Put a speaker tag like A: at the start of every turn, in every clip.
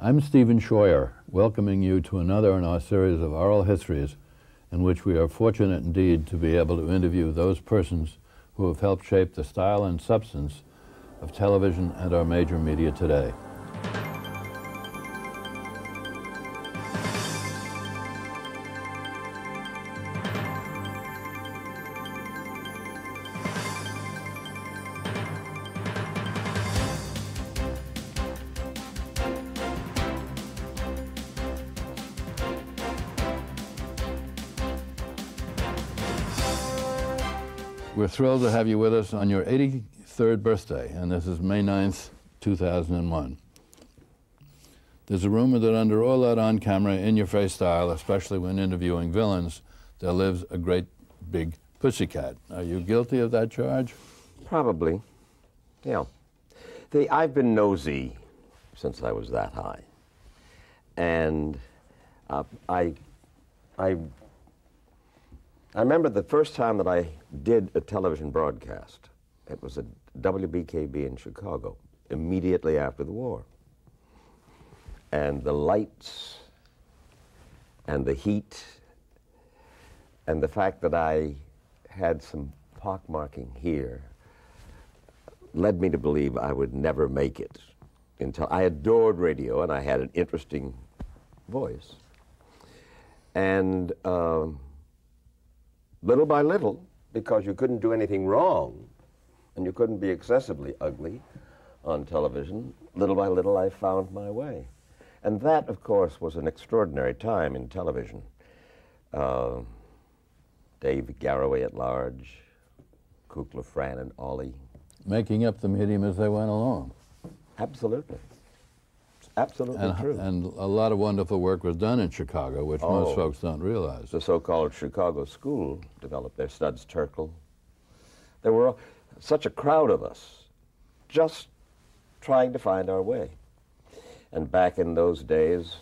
A: I'm Steven Scheuer, welcoming you to another in our series of oral histories in which we are fortunate indeed to be able to interview those persons who have helped shape the style and substance of television and our major media today. Thrilled to have you with us on your 83rd birthday, and this is May 9th, 2001. There's a rumor that under all that on-camera, in-your-face style, especially when interviewing villains, there lives a great big pussycat. Are you guilty of that charge?
B: Probably, yeah. The, I've been nosy since I was that high. And uh, I, I I remember the first time that I did a television broadcast. It was at WBKB in Chicago, immediately after the war. And the lights and the heat and the fact that I had some pockmarking here led me to believe I would never make it until I adored radio and I had an interesting voice. And um, little by little, because you couldn't do anything wrong and you couldn't be excessively ugly on television, little by little I found my way. And that, of course, was an extraordinary time in television. Uh, Dave Garroway at large, Kukla, Fran, and Ollie.
A: Making up the medium as they went along.
B: Absolutely. Absolutely
A: and,
B: true.
A: And a lot of wonderful work was done in Chicago, which oh, most folks don't realize.
B: The so-called Chicago School developed their Studs Terkel. There were such a crowd of us just trying to find our way. And back in those days,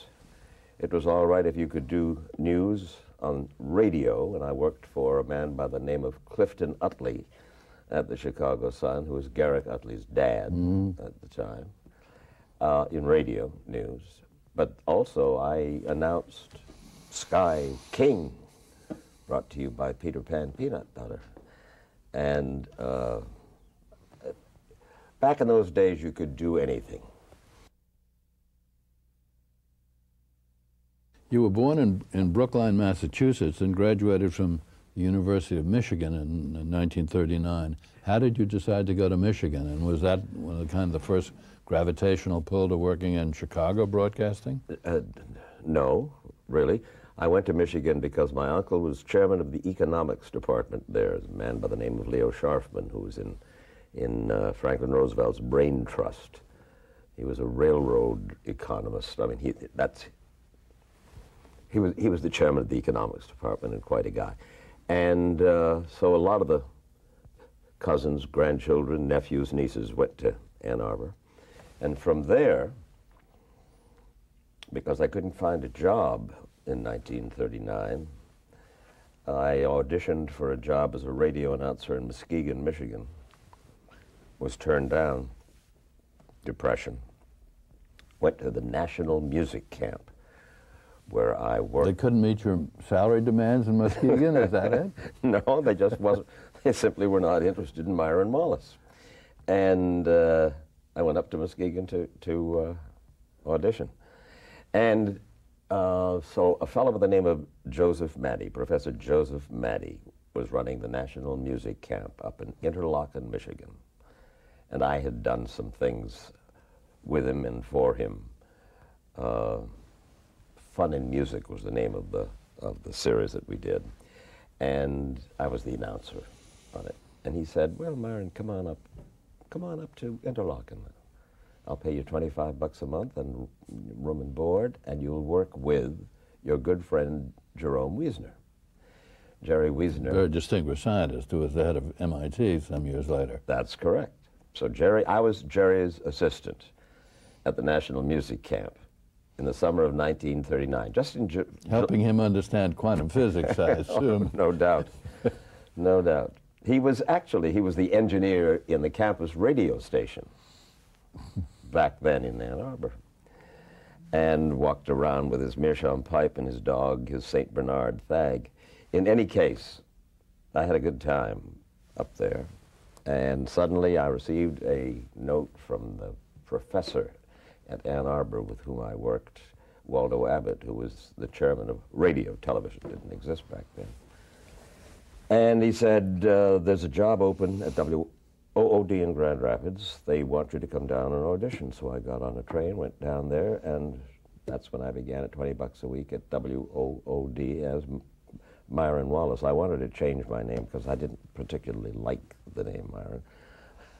B: it was all right if you could do news on radio, and I worked for a man by the name of Clifton Utley at the Chicago Sun, who was Garrick Utley's dad mm. at the time uh, in radio news, but also I announced Sky King, brought to you by Peter Pan Peanut Butter. And uh, back in those days, you could do anything.
A: You were born in, in Brookline, Massachusetts, and graduated from the University of Michigan in, in 1939. How did you decide to go to Michigan? And was that one of the kind of the first gravitational pull to working in Chicago broadcasting? Uh,
B: no, really. I went to Michigan because my uncle was chairman of the economics department there, a man by the name of Leo Sharfman, who was in, in uh, Franklin Roosevelt's Brain Trust. He was a railroad economist. I mean, he, that's, he, was, he was the chairman of the economics department and quite a guy. And uh, so a lot of the cousins, grandchildren, nephews, nieces went to Ann Arbor. And from there, because I couldn't find a job in 1939, I auditioned for a job as a radio announcer in Muskegon, Michigan. Was turned down. Depression. Went to the National Music Camp where I worked.
A: They couldn't meet your salary demands in Muskegon, is that it?
B: no, they just wasn't. They simply were not interested in Myron Wallace. And uh, I went up to Muskegon to, to uh, audition. And uh, so a fellow by the name of Joseph Maddy, Professor Joseph Maddy, was running the National Music Camp up in Interlochen, Michigan. And I had done some things with him and for him. Uh, Fun in Music was the name of the, of the series that we did. And I was the announcer on it. And he said, well, Myron, come on up come on up to Interlochen. I'll pay you 25 bucks a month and room and board, and you'll work with your good friend Jerome Wiesner. Jerry Wiesner.
A: Very distinguished scientist who was the head of MIT some years later.
B: That's correct. So Jerry, I was Jerry's assistant at the National Music Camp in the summer of 1939. Just in
A: helping him understand quantum physics, I assume.
B: no doubt, no doubt. He was actually, he was the engineer in the campus radio station back then in Ann Arbor. and walked around with his meerschaum pipe and his dog, his St. Bernard Thag. In any case, I had a good time up there. And suddenly I received a note from the professor at Ann Arbor with whom I worked, Waldo Abbott, who was the chairman of radio television, didn't exist back then. And he said, uh, There's a job open at WOOD in Grand Rapids. They want you to come down and audition. So I got on a train, went down there, and that's when I began at 20 bucks a week at WOOD as Myron Wallace. I wanted to change my name because I didn't particularly like the name Myron.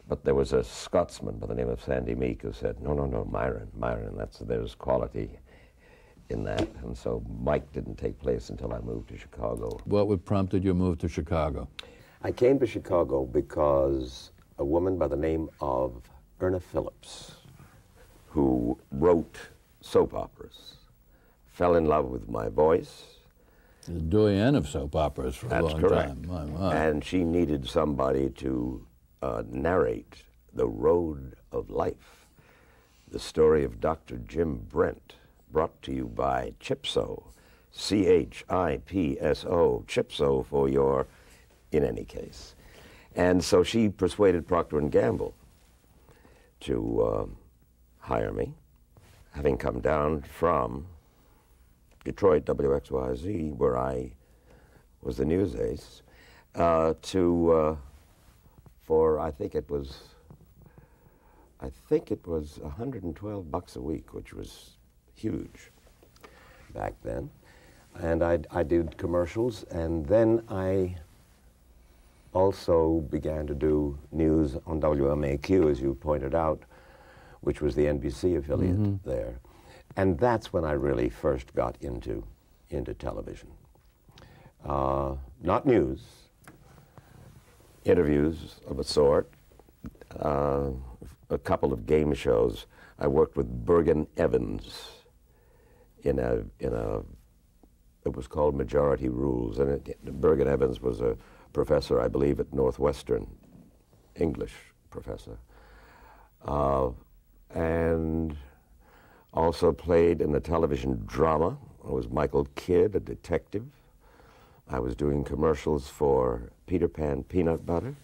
B: But there was a Scotsman by the name of Sandy Meek who said, no, no, no, Myron, Myron, that's, there's quality in that. And so Mike didn't take place until I moved to Chicago.
A: What would prompted your move to Chicago?
B: I came to Chicago because a woman by the name of Irna Phillips, who wrote soap operas, fell in love with my voice.
A: The doyen of soap operas for
B: That's
A: a long
B: correct.
A: time. My, my.
B: And she needed somebody to uh, narrate the road of life, the story of Dr. Jim Brent, brought to you by Chipso, C H I P S O, Chipso for your, in any case. And so she persuaded Procter and Gamble to uh, hire me, having come down from Detroit WXYZ, where I was the news ace, uh, to uh, for I think it was I think it was 112 bucks a week, which was huge back then. And I, I did commercials, and then I also began to do news on WMAQ, as you pointed out, which was the NBC affiliate there. And that's when I really first got into, into television. Uh, not news, interviews of a sort, uh, a couple of game shows. I worked with Bergen Evans in a in a it was called Majority Rules, and Bergen Evans was a professor, I believe, at Northwestern, English professor, uh, and also played in a television drama. I was Michael Kidd, a detective. I was doing commercials for Peter Pan peanut butter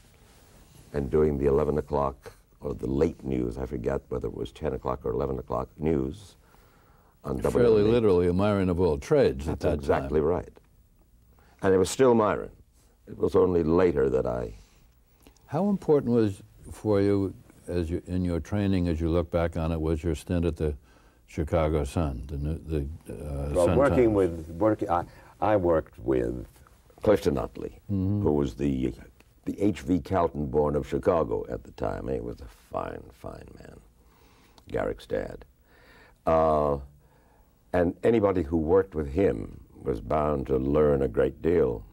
B: and doing the 11 o'clock or the late news. I forget whether it was 10 o'clock or 11 o'clock news on
A: Fairly literally a Myron of all trades at
B: That's
A: that
B: exactly
A: time.
B: right. And it was still Myron. It was only later that I.
A: How important was for you, as you, in your training, as you look back on it, was your stint at the Chicago Sun, the, new- the uh,
B: Well,
A: Sun
B: working
A: Times?
B: with working, I, I worked with Clifton Utley, who was the the H.V. Kaltenborn of Chicago at the time. He was a fine, fine man. Garrick's dad. Uh, and anybody who worked with him was bound to learn a great deal.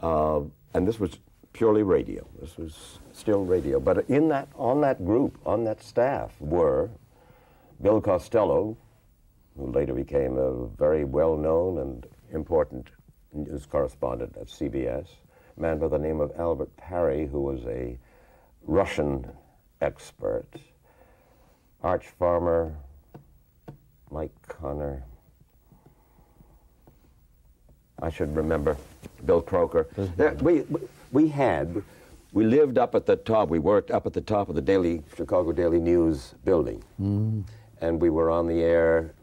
B: Uh, and this was purely radio. This was still radio. But in that, on that group, on that staff, were Bill Costello, who later became a very well-known and important news correspondent at CBS, a man by the name of Albert Parry, who was a Russian expert, Arch Farmer, Mike Connor. I should remember Bill Croker. There- we, we had, we lived up at the top, we worked up at the top of the Daily, Chicago Daily News building. Mm. And we were on the air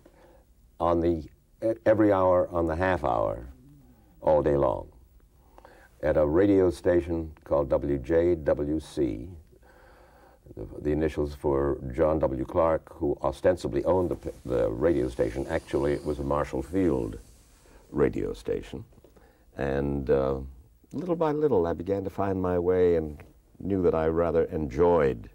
B: on the, every hour on the half hour, all day long. At a radio station called WJWC, the, the initials for John W. Clark, who ostensibly owned the, the radio station. Actually, it was a Marshall Field radio station. And uh, little by little, I began to find my way and knew that I rather enjoyed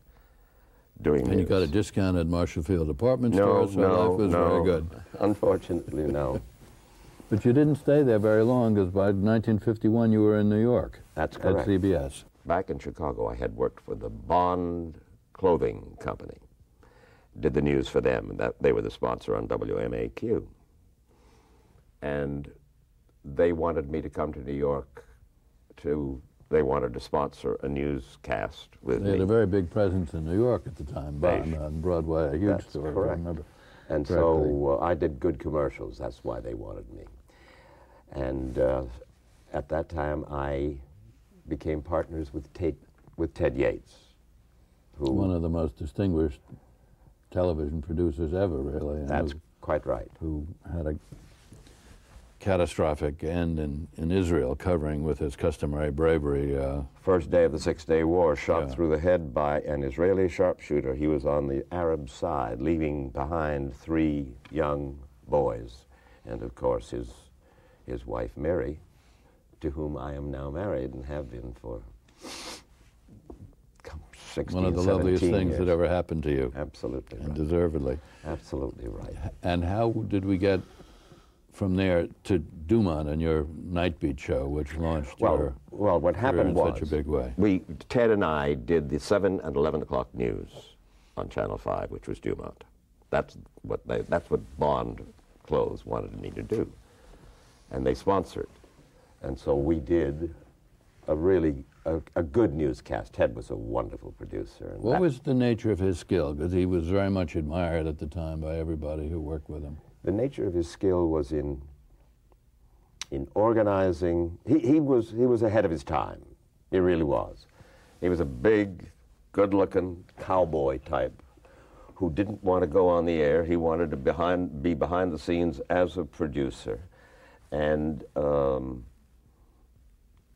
B: doing
A: And you got a discount at Marshall Field department
B: no,
A: store, so
B: no,
A: life was
B: no.
A: very good.
B: Unfortunately, no.
A: But you didn't stay there very long, because by 1951 you were in New York.
B: That's correct. At.
A: CBS.
B: Back in Chicago, I had worked for the Bond Clothing Company. Did the news for them, and that they were the sponsor on WMAQ. And they wanted me to come to New York to. They wanted to sponsor a newscast with
A: They had a very big presence in New York at the time, Bond on Broadway, a huge
B: That's
A: store, if I
B: correct.
A: remember.
B: And so uh, I did good commercials. That's why they wanted me. And uh, at that time, I became partners with Ted, with Ted Yates, who
A: One of the most distinguished television producers ever, really.
B: that's
A: who,
B: quite right.
A: who had a catastrophic end in, in Israel, covering with his customary bravery. Uh,
B: First day of the Six Day War, shot
A: Yeah.
B: through the head by an Israeli sharpshooter. He was on the Arab side, leaving behind three young boys, and of course his his wife Mary, to whom I am now married and have been for 16,
A: one of the loveliest things
B: years.
A: that ever happened to you,
B: Absolutely
A: and
B: right.
A: deservedly.
B: Absolutely right.
A: And how did we get from there to Dumont and your Night Beat show, which launched
B: Well,
A: your
B: well, what happened
A: in
B: was
A: such a big way?
B: we Ted and I did the seven and eleven o'clock news on Channel Five, which was Dumont. That's what they, that's what Bond Clothes wanted me to do, and they sponsored, and so we did a really a, a good newscast. Ted was a wonderful producer. And
A: What was the nature of his skill? Because he was very much admired at the time by everybody who worked with him.
B: the nature of his skill was in in organizing. He, he was he was ahead of his time. He really was. He was a big, good-looking cowboy type who didn't want to go on the air. He wanted to behind be behind the scenes as a producer, and um,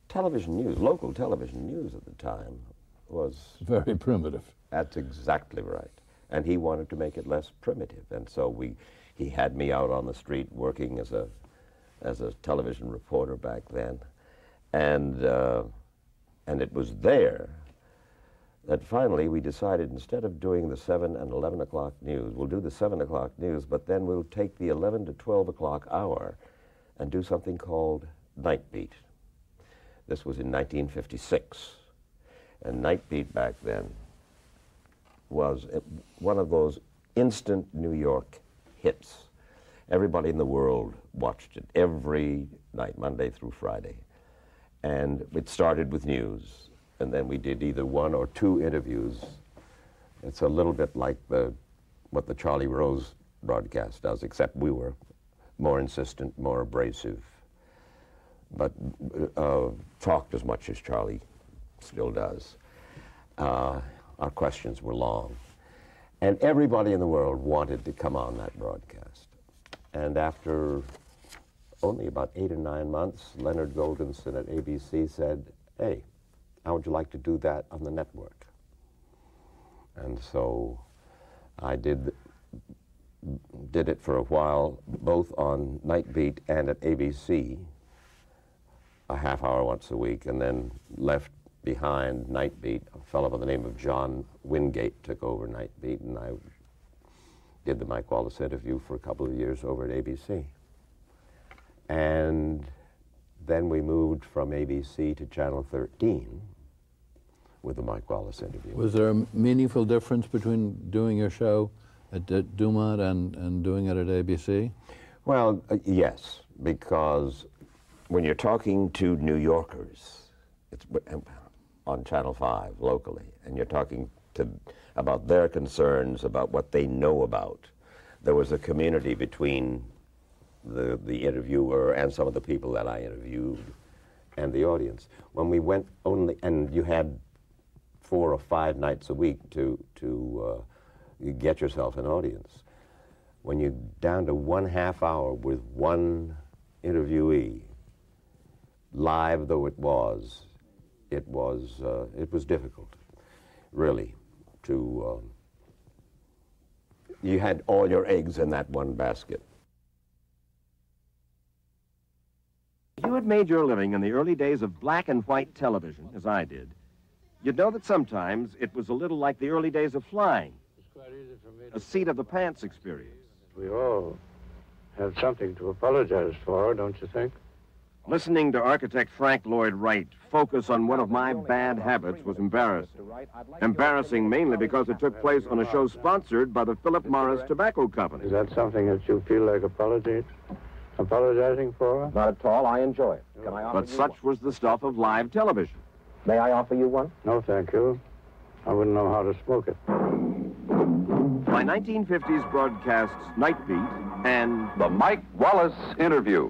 B: television news, local television news at the time, was
A: Very primitive.
B: that's exactly right. And he wanted to make it less primitive. And so we, he had me out on the street working as a, as a television reporter back then. And, uh, and it was there that finally we decided instead of doing the 7 and 11 o'clock news, we'll do the 7 o'clock news, but then we'll take the 11 to 12 o'clock hour and do something called Night Beat. This was in 1956. And Night Beat back then was one of those instant New York hits. Everybody in the world watched it every night, Monday through Friday. And it started with news, and then we did either one or two interviews. It's a little bit like the, what the Charlie Rose broadcast does, except we were more insistent, more abrasive, but uh, talked as much as Charlie still does. Uh, our questions were long. And everybody in the world wanted to come on that broadcast. And after only about eight or nine months, Leonard Goldenson at ABC said, Hey, how would you like to do that on the network? And so I did, did it for a while, both on Night Beat and at ABC, a half hour once a week, and then left behind Night Beat. A fellow by the name of John Wingate took over Night Beat, and I did the Mike Wallace interview for a couple of years over at ABC. And then we moved from ABC to Channel 13 with the Mike Wallace interview.
A: Was there a meaningful difference between doing your show at, at Dumont and, and doing it at ABC?
B: Well, uh, yes, because when you're talking to New Yorkers, it's on Channel 5 locally, and you're talking to about their concerns, about what they know about. There was a community between the, the interviewer and some of the people that I interviewed and the audience. When we went only, and you had four or five nights a week to, to uh, get yourself an audience. When you're down to one half hour with one interviewee, live though it was, it was, uh, it was difficult, really, to, um, you had all your eggs in that one basket.
C: You had made your living in the early days of black and white television, as I did, you'd know that sometimes it was a little like the early days of flying, a seat of the pants experience.
D: We all have something to apologize for, don't you think?
C: Listening to architect Frank Lloyd Wright focus on one of my bad habits was embarrassing. Embarrassing mainly because it took place on a show sponsored by the Philip Morris Tobacco Company.
D: Is that something that you feel like apology, apologizing for?
E: Not at all. I enjoy it. Can I offer
C: But
E: you
C: such was the stuff of live television.
E: May I offer you one?
D: No, thank you. I wouldn't know how to smoke it.
C: My 1950s broadcasts Night Beat and
F: The Mike Wallace Interview.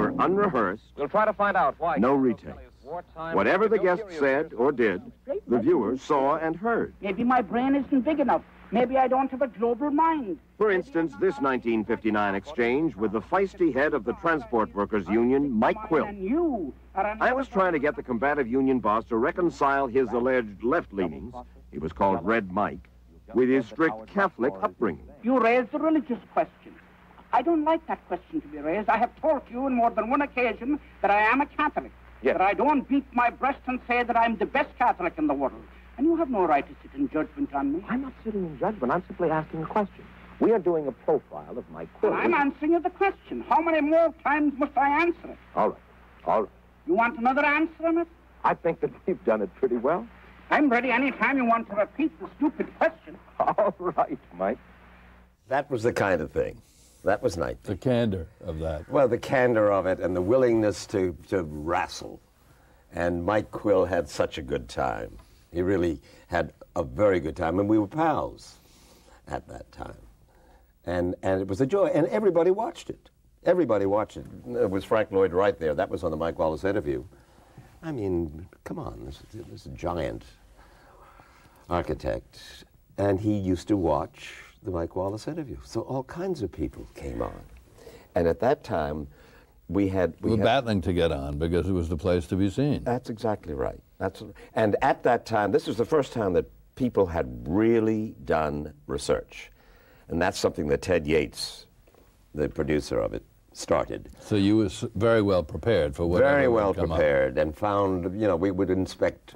C: Were unrehearsed,
E: We'll try to find out why.
C: no retakes. Whatever the guest said or did, the viewers saw and heard.
G: Maybe my brain isn't big enough. Maybe I don't have a global mind.
C: For instance, this 1959 exchange with the feisty head of the Transport Workers Union, Mike Quill.
G: And you
C: I was trying to get the combative union boss to reconcile his alleged left leanings, he was called Red Mike, with his strict Catholic upbringing.
G: You raised the religious question. I don't like that question to be raised. I have told you on more than one occasion that I am a Catholic.
E: Yes.
G: That I don't beat my breast and say that I'm the best Catholic in the world. And you have no right to sit in judgment on me.
E: I'm not sitting in judgment. I'm simply asking a question. We are doing a profile of Mike Quill.
G: And I'm answering you the question. How many more times must I answer it?
E: All right. All right.
G: You want another answer on it?
E: I think that we've done it pretty well.
G: I'm ready any time you want to repeat the stupid question.
E: All right, Mike.
B: That was the kind of thing. That was nice.
A: The candor of that.
B: Well, the candor of it and the willingness to, to wrestle. And Mike Quill had such a good time. He really had a very good time. And we were pals at that time. And, and it was a joy. And everybody watched it. Everybody watched it. It was Frank Lloyd Wright there. That was on the Mike Wallace interview. I mean, come on. This, this is a giant architect. And he used to watch the Mike Wallace interview. So all kinds of people came on. And at that time, we had.
A: We
B: We
A: were
B: had
A: battling to get on because it was the place to be seen.
B: that's exactly right. That's, and at that time, this was the first time that people had really done research. And that's something that Ted Yates, the producer of it, started.
A: So you were very well prepared for whatever
B: Very
A: would
B: well
A: come up.
B: prepared and found, you know, we would inspect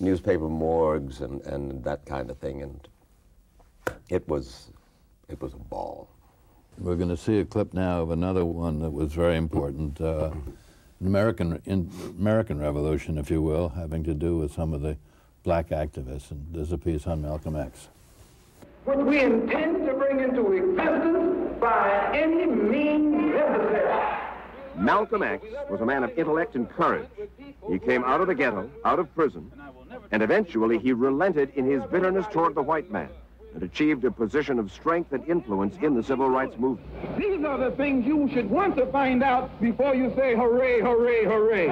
B: newspaper morgues and, and that kind of thing. And it was, it was a ball.
A: We're going to see a clip now of another one that was very important, uh, an American in, American Revolution, if you will, having to do with some of the black activists. And there's a piece on Malcolm X.
H: which we intend to bring into existence by any means necessary.
C: Malcolm X was a man of intellect and courage. He came out of the ghetto, out of prison, and eventually he relented in his bitterness toward the white man and achieved a position of strength and influence in the civil rights movement.
H: These are the things you should want to find out before you say hooray, hooray, hooray. Is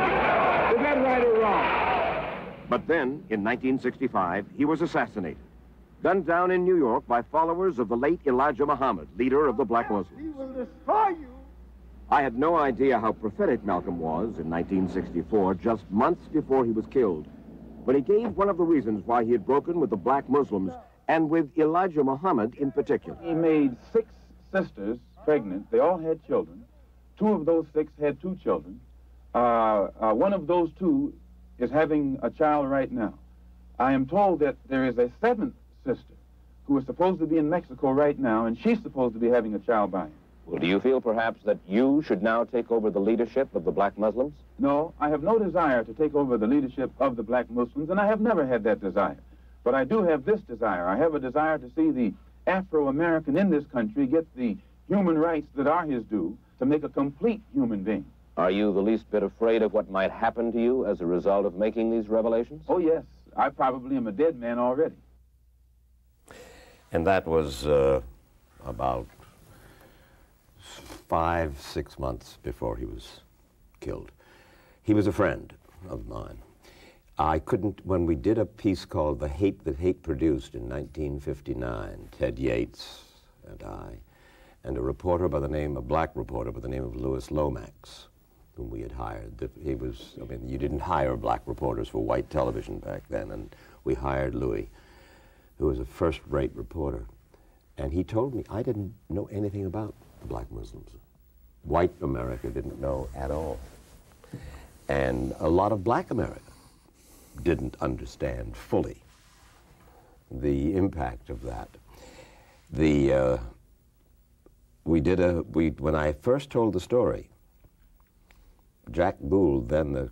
H: that right or wrong?
C: But then, in 1965, he was assassinated, gunned down in New York by followers of the late Elijah Muhammad, leader of the black Muslims.
H: He will destroy you.
C: I had no idea how prophetic Malcolm was in 1964, just months before he was killed. But he gave one of the reasons why he had broken with the black Muslims and with Elijah Muhammad in particular.
I: He made six sisters pregnant. They all had children. Two of those six had two children. Uh, uh, one of those two is having a child right now. I am told that there is a seventh sister who is supposed to be in Mexico right now, and she's supposed to be having a child by him.
E: Well, do you feel perhaps that you should now take over the leadership of the black Muslims?
I: No, I have no desire to take over the leadership of the black Muslims, and I have never had that desire. But I do have this desire. I have a desire to see the Afro American in this country get the human rights that are his due to make a complete human being.
E: Are you the least bit afraid of what might happen to you as a result of making these revelations?
I: Oh, yes, I probably am a dead man already.
B: And that was uh, about five, six months before he was killed. He was a friend of mine. I couldn't, when we did a piece called The Hate That Hate Produced in 1959, Ted Yates and I, and a reporter by the name, a black reporter by the name of Louis Lomax, whom we had hired. He was, I mean, you didn't hire black reporters for white television back then, and we hired Louis, who was a first-rate reporter. And he told me I didn't know anything about the black Muslims. White America didn't know at all. And a lot of black America didn't understand fully the impact of that. The, uh, we did a, we, when I first told the story, Jack Gould, then the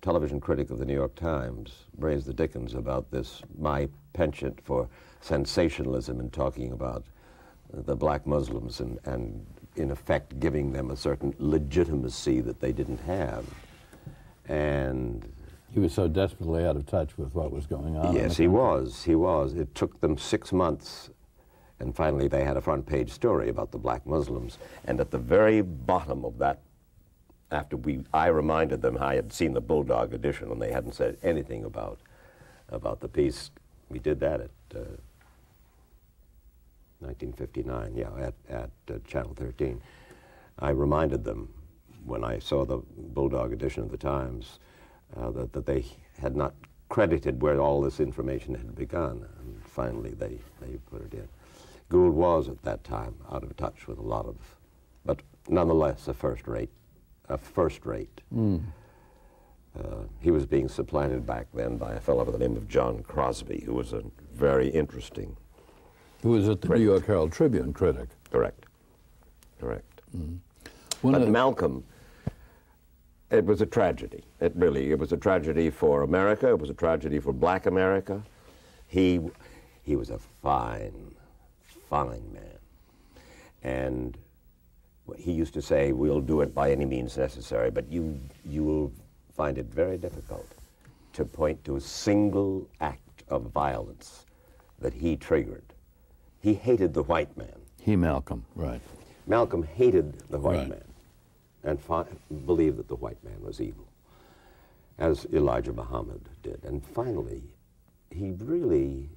B: television critic of the New York Times, raised the Dickens about this, my penchant for sensationalism and talking about the black Muslims and, and in effect giving them a certain legitimacy that they didn't have. And
A: He was so desperately out of touch with what was going on.
B: yes, he was. He was. It took them six months And finally, they had a front page story about the black Muslims. And at the very bottom of that, after we, I reminded them I had seen the Bulldog edition and they hadn't said anything about, about the piece. We did that at uh, 1959, yeah, at, at uh, Channel 13. I reminded them when I saw the Bulldog edition of the Times uh, that, that they had not credited where all this information had begun. And finally, they, they put it in. Gould was at that time out of touch with a lot of, but nonetheless a first rate, a first rate.
A: Mm.
B: Uh, he was being supplanted back then by a fellow by the name of John Crosby, who was a very interesting.
A: Who was at the
B: critic.
A: New York Herald Tribune critic.
B: Correct. Correct.
A: Mm.
B: but Malcolm, it was a tragedy. It really, it was a tragedy for America. It was a tragedy for Black America. He, he was a fine, fine man, and he used to say, "We'll do it by any means necessary," but you, you will find it very difficult to point to a single act of violence that he triggered. He hated the white man.
A: He, Malcolm, right.
B: Malcolm hated the white
A: Right.
B: man and believed that the white man was evil, as Elijah Muhammad did. And finally, he really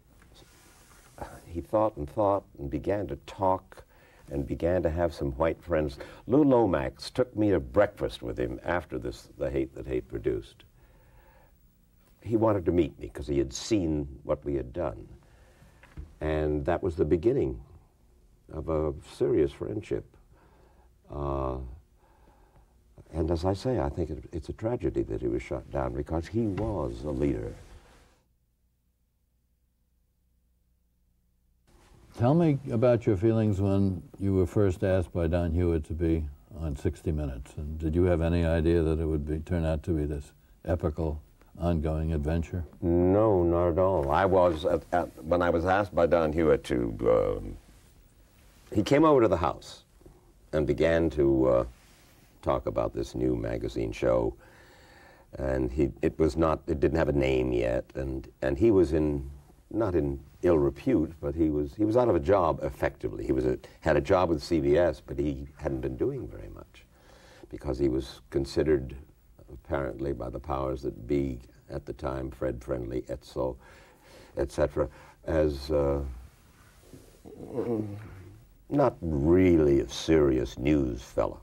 B: he thought and thought and began to talk and began to have some white friends. Lou Lomax took me to breakfast with him after this, the hate that hate produced. He wanted to meet me because he had seen what we had done. And that was the beginning of a serious friendship. Uh, and as I say, I think it, it's a tragedy that he was shot down because he was a leader.
A: Tell me about your feelings when you were first asked by Don Hewitt to be on 60 Minutes. And did you have any idea that it would be, turn out to be this epical, ongoing adventure?
B: No, not at all. I was, at, at, when I was asked by Don Hewitt to, um, he came over to the house and began to uh, talk about this new magazine show. And he, it was not, it didn't have a name yet. And, and he was in, not in ill repute, but he was, he was out of a job effectively. He was a, had a job with CBS, but he hadn't been doing very much because he was considered apparently by the powers that be at the time, Fred Friendly, Etzel, etc., as uh, not really a serious news fella.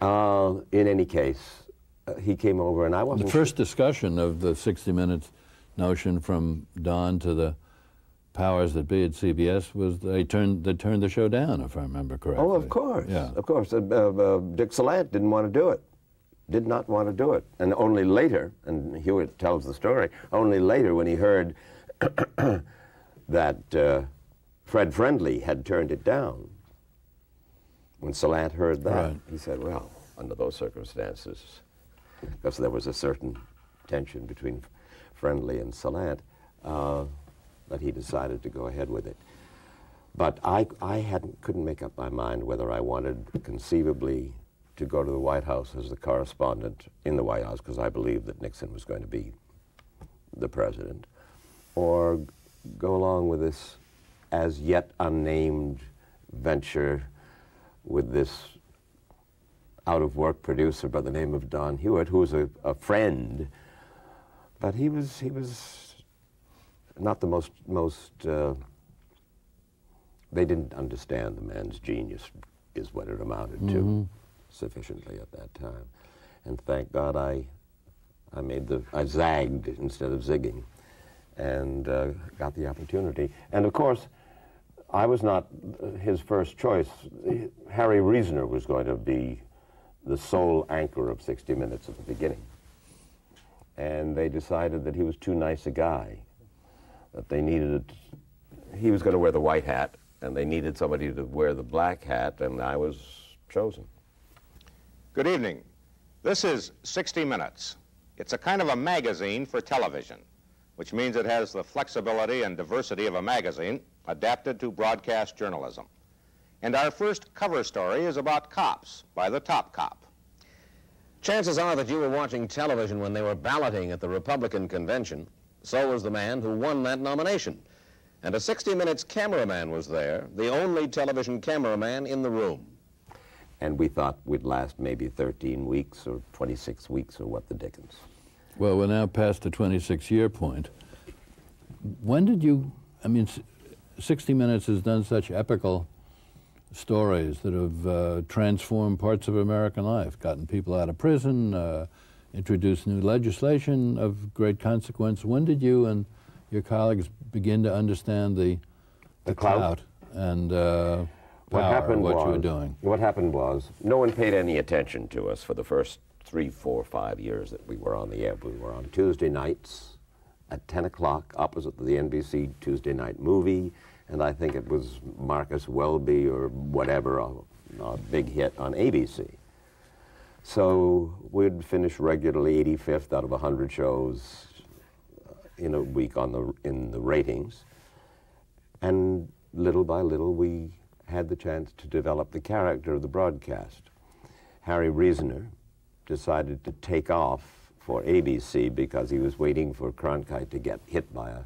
B: Uh, in any case, uh, he came over and I wasn't
A: The first discussion of the 60 Minutes notion from Don to the powers that be at CBS was they turned they turned the show down, if I remember correctly.
B: Oh, of course.
A: Yeah.
B: Of course. Uh, uh, Dick Salant didn't want to do it. Did not want to do it. And only later, and Hewitt tells the story, only later when he heard that uh, Fred Friendly had turned it down, when Salant heard that,
A: Right.
B: he said, well, under those circumstances, because there was a certain tension between Friendly and Salant, uh, that he decided to go ahead with it. But I, I hadn't, couldn't make up my mind whether I wanted conceivably to go to the White House as the correspondent in the White House, because I believed that Nixon was going to be the president, or go along with this as yet unnamed venture with this out of work producer by the name of Don Hewitt, who was a, a friend, but he was he was not the most most. Uh, they didn't understand the man's genius, is what it amounted to,
A: Mhm.
B: sufficiently at that time, and thank God I I made the I zagged instead of zigging, and uh, got the opportunity. And of course, I was not his first choice. Harry Reasoner was going to be the sole anchor of 60 Minutes at the beginning. And they decided that he was too nice a guy, that they needed, he was going to wear the white hat, and they needed somebody to wear the black hat, and I was chosen.
J: Good evening. This is 60 Minutes. It's a kind of a magazine for television, which means it has the flexibility and diversity of a magazine adapted to broadcast journalism. And our first cover story is about cops by the top cop.
E: Chances are that you were watching television when they were balloting at the Republican convention. So was the man who won that nomination.
K: And a 60 Minutes cameraman was there, the only television cameraman in the room.
B: And we thought we'd last maybe 13 weeks or 26 weeks or what the dickens.
A: Well, we're now past the 26-year point. When did you, I mean, 60 Minutes has done such epical stories that have uh, transformed parts of American life, gotten people out of prison, uh, introduced new legislation of great consequence. When did you and your colleagues begin to understand the, the,
B: The clout?
A: and uh,
B: What happened
A: what
B: was,
A: you were doing?
B: What happened was, no one paid any attention to us for the first three, four, five years that we were on the air. We were on Tuesday nights at 10 o'clock opposite the NBC Tuesday night movie, and I think it was Marcus Welby or whatever, a, a big hit on ABC. So we'd finish regularly 85th out of 100 shows uh, in a week on the, in the ratings. And little by little, we had the chance to develop the character of the broadcast. Harry Reasoner decided to take off for ABC because he was waiting for Cronkite to get hit by a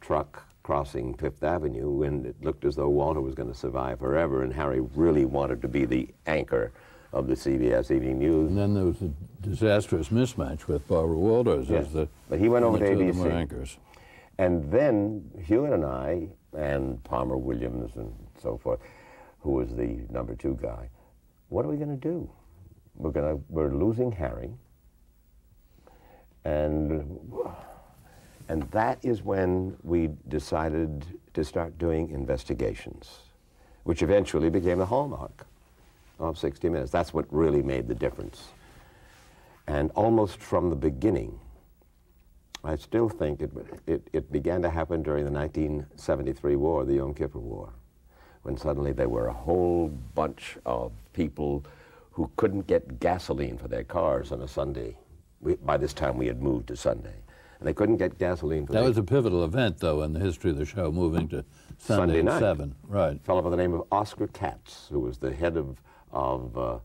B: truck crossing Fifth Avenue, and it looked as though Walter was going to survive forever, and Harry really wanted to be the anchor of the CBS Evening News.
A: And then there was a disastrous mismatch with Barbara Walters
B: Yes.
A: as the
B: But he went over to ABC.
A: anchors.
B: And then Hewitt and I, and Palmer Williams and so forth, who was the number two guy, what are we going to do? We're going to we're losing Harry, and and that is when we decided to start doing investigations, which eventually became the hallmark of 60 Minutes. That's what really made the difference. And almost from the beginning, I still think it, it, it began to happen during the 1973 war, the Yom Kippur War, when suddenly there were a whole bunch of people who couldn't get gasoline for their cars on a Sunday. We, by this time, we had moved to Sunday. And they couldn't get gasoline for
A: That was a pivotal event, though, in the history of the show, moving to Sunday,
B: Sunday night.
A: 7. Right.
B: A fellow by the name of Oscar Katz, who was the head of, of, uh,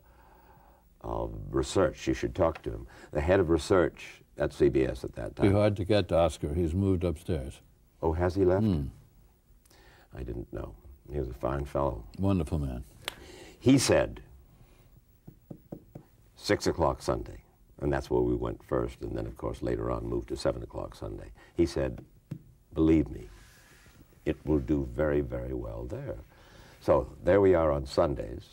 B: of research. You should talk to him. The head of research at CBS at that time.
A: Be hard to get to Oscar. He's moved upstairs.
B: Oh, has he left?
A: Hmm.
B: I didn't know. He was a fine fellow.
A: Wonderful man.
B: He said, six o'clock Sunday. And that's where we went first, and then, of course, later on moved to seven o'clock Sunday. He said, believe me, it will do very, very well there. So there we are on Sundays,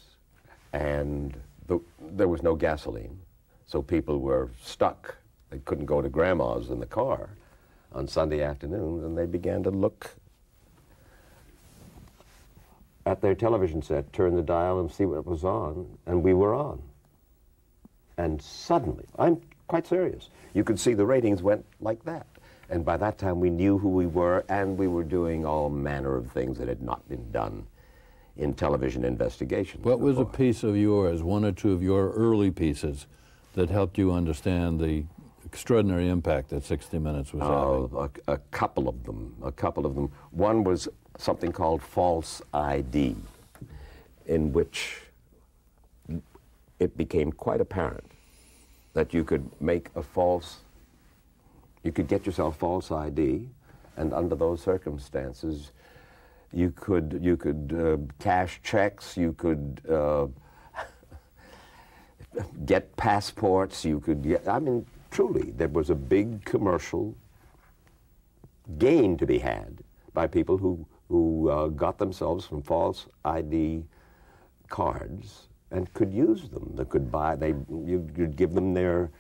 B: and the, there was no gasoline, so people were stuck. They couldn't go to grandma's in the car on Sunday afternoons, and they began to look at their television set, turn the dial and see what was on, and we were on. And suddenly, I'm quite serious, you could see the ratings went like that. And by that time, we knew who we were, and we were doing all manner of things that had not been done in television investigations.
A: What was a piece of yours, one or two of your early pieces, that helped you understand the extraordinary impact that 60 Minutes was having?
B: Uh, a, a couple of them. A couple of them. One was something called false ID, in which it became quite apparent that you could make a false, you could get yourself false ID, and under those circumstances, you could you could uh, cash checks, you could uh, get passports, you could get. I mean, truly, there was a big commercial gain to be had by people who who uh, got themselves from false ID cards and could use them. They could buy. They you, you'd give them their.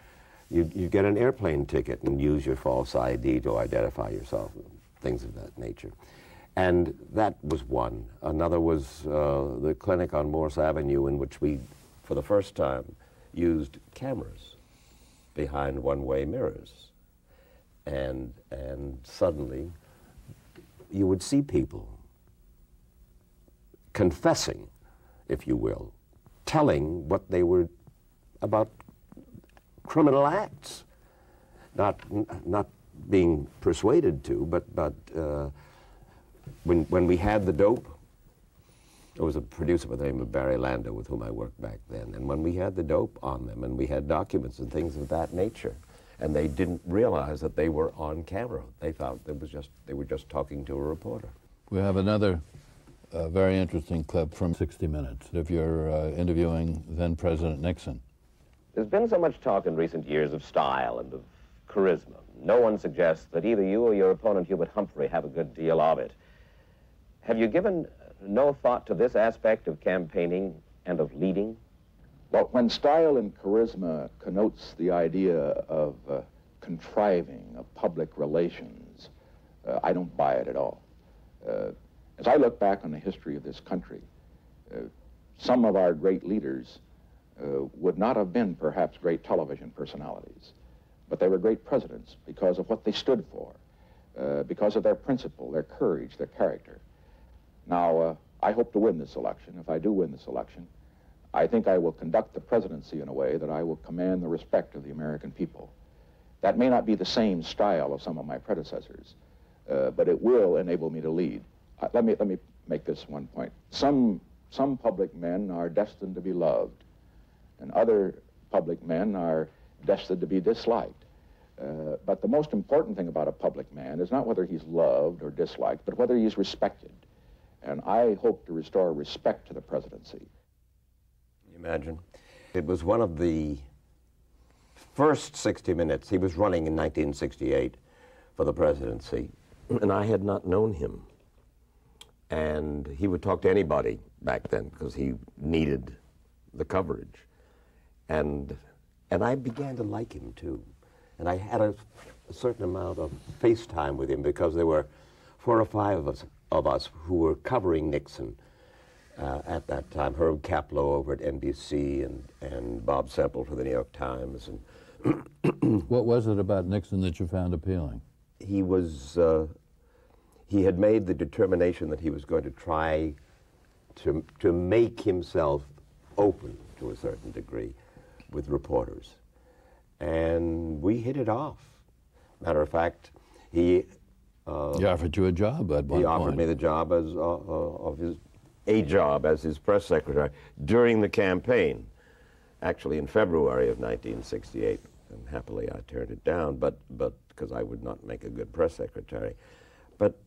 B: You you get an airplane ticket and use your false ID to identify yourself, things of that nature. And that was one. Another was uh, the clinic on Morse Avenue, in which we, for the first time, used cameras behind one-way mirrors. And, and suddenly, you would see people confessing, if you will, telling what they were about criminal acts, not, not being persuaded to, but, but uh, when, when we had the dope, there was a producer by the name of Barry Lando with whom I worked back then. And when we had the dope on them and we had documents and things of that nature, and they didn't realize that they were on camera. They thought they was just they were just talking to a reporter.
A: We have another uh, very interesting clip from 60 Minutes if you're uh, interviewing then President Nixon.
E: There's been so much talk in recent years of style and of charisma. No one suggests that either you or your opponent, Hubert Humphrey, have a good deal of it. Have you given no thought to this aspect of campaigning and of leading?
L: Well, when style and charisma connotes the idea of uh, contriving of public relations, uh, I don't buy it at all. Uh, as I look back on the history of this country, uh, some of our great leaders uh, would not have been perhaps great television personalities, but they were great presidents because of what they stood for, uh, because of their principle, their courage, their character. Now, I hope to win this election. If I do win this election, I think I will conduct the presidency in a way that I will command the respect of the American people. That may not be the same style of some of my predecessors, uh, but it will enable me to lead. Uh, let, me, let me make this one point. Some, some public men are destined to be loved, and other public men are destined to be disliked. Uh, but the most important thing about a public man is not whether he's loved or disliked, but whether he's respected. And I hope to restore respect to the presidency You
B: imagine? It was one of the first 60 Minutes. He was running in 1968 for the presidency, and I had not known him. And he would talk to anybody back then because he needed the coverage. And, and I began to like him too. And I had a, a certain amount of FaceTime with him because there were four or five of us, of us who were covering Nixon uh, at that time. Herb Kaplow over at NBC and, and Bob Semple for the New York Times.
A: And what was it about Nixon that you found appealing?
B: He was, uh, he had made the determination that he was going to try to, to make himself open to a certain degree with reporters. And we hit it off. Matter of fact, he.
A: Uh, he offered you a job at one
B: He
A: point.
B: offered me the job as uh, uh of his a job as his press secretary during the campaign, actually in February of 1968. And happily I turned it down, but but because I would not make a good press secretary. But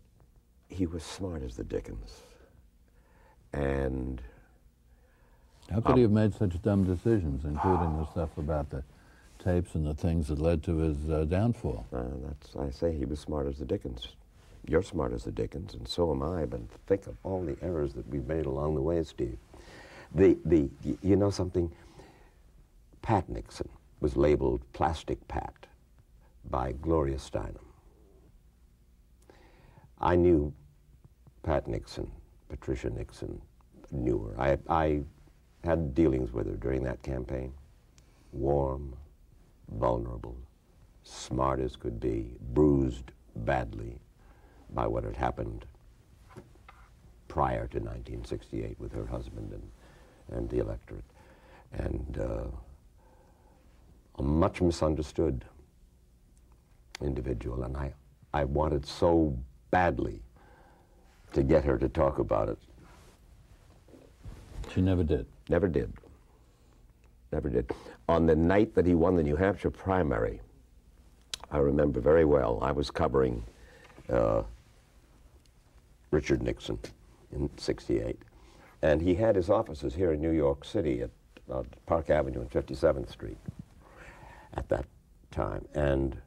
B: he was smart as the dickens. And
A: how could um, he have made such dumb decisions, including the stuff about the tapes and the things that led to his uh, downfall?
B: Uh, that's I say he was smart as the dickens. You're smart as the Dickens, and so am I, but think of all the errors that we've made along the way, Steve. The, the, you know something? Pat Nixon was labeled Plastic Pat by Gloria Steinem. I knew Pat Nixon, Patricia Nixon, knew her. I, I had dealings with her during that campaign. Warm, vulnerable, smart as could be, bruised badly, by what had happened prior to 1968 with her husband and, and the electorate. And uh, a much misunderstood individual. And I, I wanted so badly to get her to talk about it.
A: She never did.
B: Never did. Never did. On the night that he won the New Hampshire primary, I remember very well, I was covering uh, Richard Nixon in 68. And he had his offices here in New York City at uh, Park Avenue and 57th Street at that time. And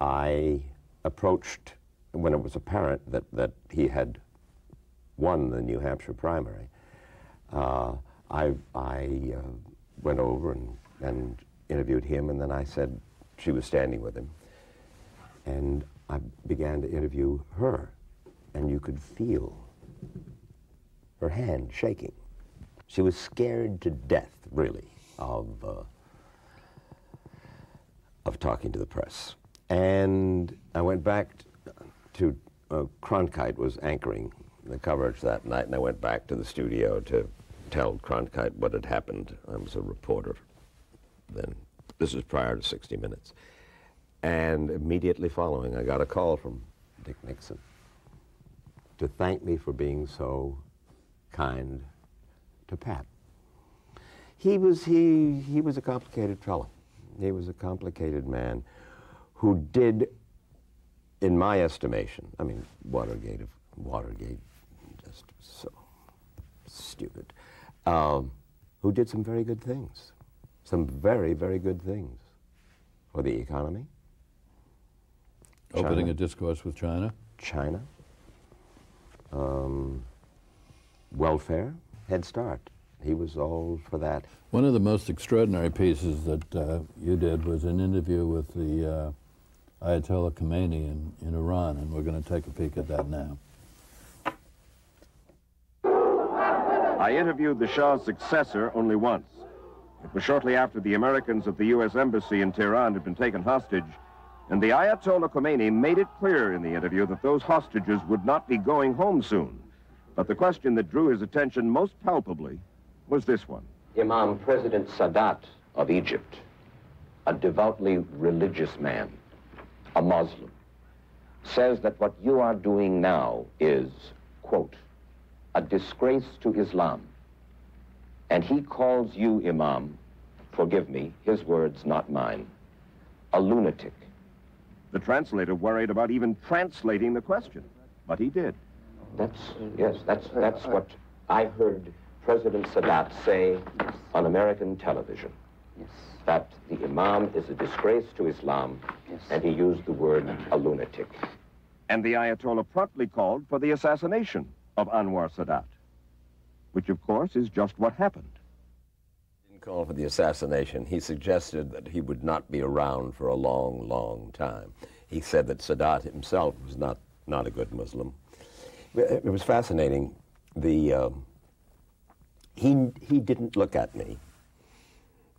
B: I approached, when it was apparent that, that he had won the New Hampshire primary, uh, I, I uh, went over and, and interviewed him, and then I said, she was standing with him, and I began to interview her and you could feel her hand shaking. She was scared to death, really, of, uh, of talking to the press. And I went back to, uh, Cronkite was anchoring the coverage that night, and I went back to the studio to tell Cronkite what had happened. I was a reporter then. This was prior to 60 Minutes. And immediately following, I got a call from Dick Nixon to thank me for being so kind to Pat. He was, he, he was a complicated fellow. He was a complicated man who did, in my estimation, I mean, Watergate, Watergate just so stupid, um, who did some very good things, some very, very good things for the economy.
A: Opening
B: China.
A: a discourse with China.
B: China, um, welfare, Head Start. He was all for that.
A: One of the most extraordinary pieces that uh, you did was an interview with the uh, Ayatollah Khomeini in, in Iran, and we're going to take a peek at that now.
C: I interviewed the Shah's successor only once. It was shortly after the Americans at the U.S. Embassy in Tehran had been taken hostage, and the Ayatollah Khomeini made it clear in the interview that those hostages would not be going home soon. But the question that drew his attention most palpably was this one.
E: Imam President Sadat of Egypt, a devoutly religious man, a Muslim, says that what you are doing now is, quote, a disgrace to Islam. And he calls you, Imam, forgive me, his words, not mine, a lunatic.
C: The translator worried about even translating the question, but he did.
E: That's, yes, that's, that's what I heard President Sadat say on American television.
G: Yes.
E: That the Imam is a disgrace to Islam,
G: Yes.
E: and he used the word a lunatic.
C: And the Ayatollah promptly called for the assassination of Anwar Sadat, which of course is just what happened.
B: He didn't call for the assassination. He suggested that he would not be around for a long, long time. He said that Sadat himself was not, not a good Muslim. It it was fascinating. The, um, he, he didn't look at me,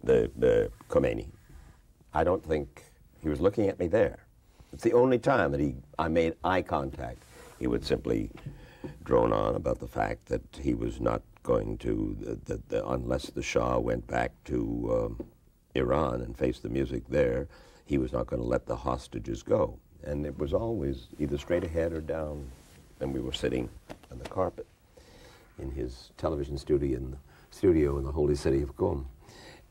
B: the, the Khomeini. I don't think he was looking at me there. It's the only time that he, I made eye contact. He would simply drone on about the fact that he was not going to, that, that, that unless the Shah went back to um, Iran and faced the music there, he was not going to let the hostages go. And it was always either straight ahead or down. And we were sitting on the carpet in his television studio in the studio in the holy city of Qom.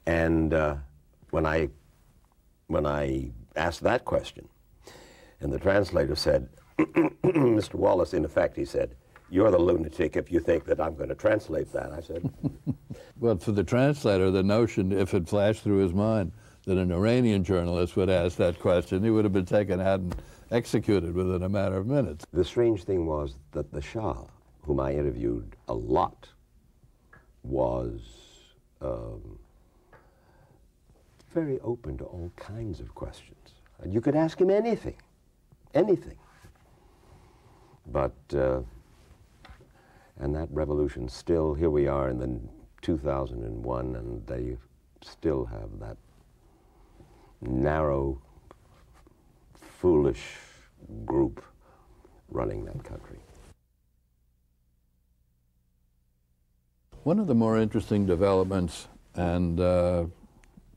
B: And uh, when I when I asked that question, and the translator said, Mr. Wallace, in effect, he said, You're the lunatic if you think that I'm going to translate that. I said,
A: Well, for the translator, the notion, if it flashed through his mind, that an Iranian journalist would ask that question, he would have been taken out and executed within a matter of minutes.
B: The strange thing was that the Shah, whom I interviewed a lot, was um, very open to all kinds of questions. And you could ask him anything, anything. But, uh, and that revolution still, here we are in the 2001, and they still have that narrow, foolish group running that country.
A: One of the more interesting developments, and uh,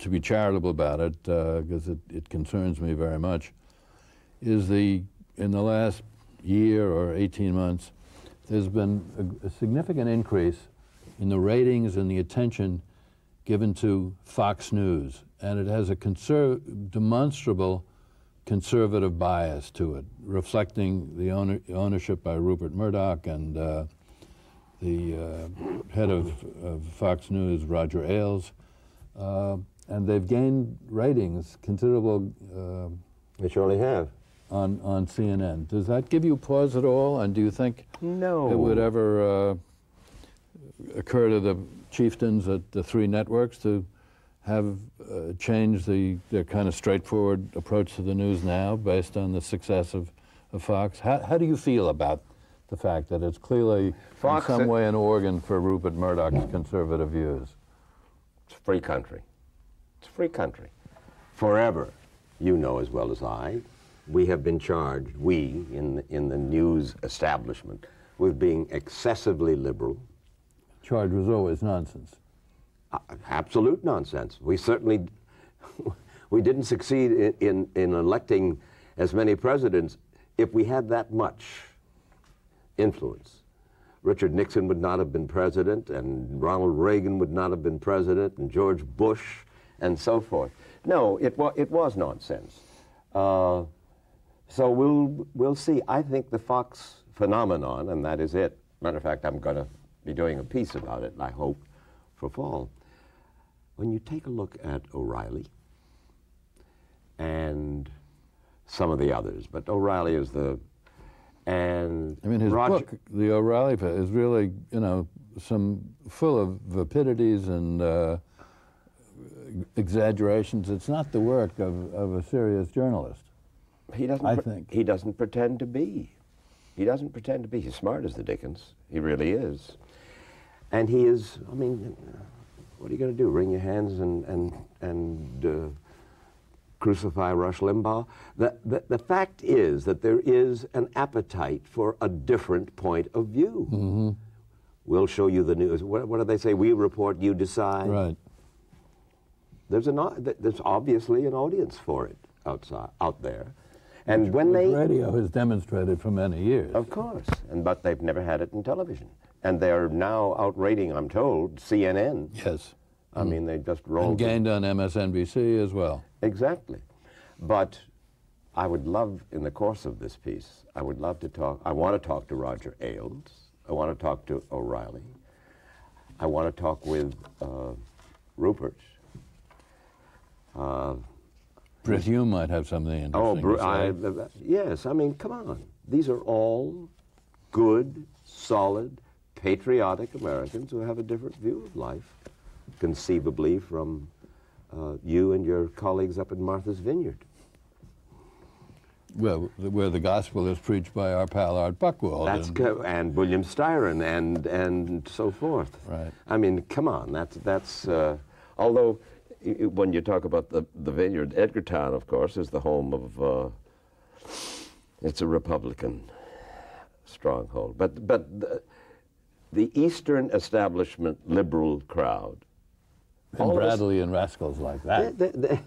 A: to be charitable about it, because it, it concerns me very much, is the, in the last year or 18 months, there's been a, a significant increase in the ratings and the attention given to Fox News, and it has a demonstrable conservative bias to it, reflecting the owner- ownership by Rupert Murdoch and uh, the uh, head of, of Fox News, Roger Ailes, uh, and they've gained ratings, considerable. Uh,
B: they surely have.
A: On, on CNN. Does that give you pause at all? And do you think
B: no.
A: it would ever uh, occur to the chieftains at the three networks to have uh, changed the, their kind of straightforward approach to the news now based on the success of, of Fox? How, how do you feel about the fact that it's clearly
B: Fox
A: in some way an organ for Rupert Murdoch's conservative views?
B: It's a free country. It's a free country. Forever, you know as well as I, we have been charged, we in the, in the news establishment, with being excessively liberal.
A: Charge was always nonsense.
B: Uh, absolute nonsense. We certainly, we didn't succeed in, in, in electing as many presidents if we had that much influence. Richard Nixon would not have been president, and Ronald Reagan would not have been president, and George Bush, and so forth. No, it, wa- it was nonsense. Uh, so we'll, we'll see. I think the Fox phenomenon, and that is it, Matter of fact, I'm going to be doing a piece about it, I hope, for fall. When you take a look at O'Reilly and some of the others, but O'Reilly is the and
A: I mean, his
B: Roger,
A: book, The O'Reilly is really, you know, some full of vapidities and uh, exaggerations. It's not the work of, of a serious journalist.
B: He doesn't.
A: I think.
B: he doesn't pretend to be. He doesn't pretend to be. He's smart as the Dickens. He really is. And he is. I mean, what are you going to do? Wring your hands and and and uh, crucify Rush Limbaugh? The, the the fact is that there is an appetite for a different point of view.
A: Mm-hmm.
B: We'll show you the news. What, what do they say? We report, you decide.
A: Right.
B: There's an there's obviously an audience for it outside out there, and when they
A: radio has demonstrated for many years.
B: Of course, and but they've never had it in television, and they're now outrating, I'm told, CNN.
A: Yes.
B: I mean, they just
A: And
B: rolled.
A: gained on MSNBC as well.
B: Exactly, but I would love, in the course of this piece, I would love to talk. I want to talk to Roger Ailes. I want to talk to O'Reilly. I want to talk with uh, Rupert. Uh,
A: might have something interesting
B: Oh,
A: to
B: I,
A: say.
B: uh, yes. I mean, come on. These are all good, solid, patriotic Americans who have a different view of life, conceivably from uh, you and your colleagues up in Martha's Vineyard.
A: well, where the gospel is preached by our pal Art Buchwald.
B: That's
A: and-
B: co- and William Styron and and so forth.
A: Right.
B: I mean, come on. That's that's. Uh, although, when you talk about the the vineyard, Edgartown, of course, is the home of. Uh, it's a Republican stronghold, but but the, the Eastern establishment liberal crowd.
A: and
B: all of us-
A: Bradley and rascals like that.
B: they, they,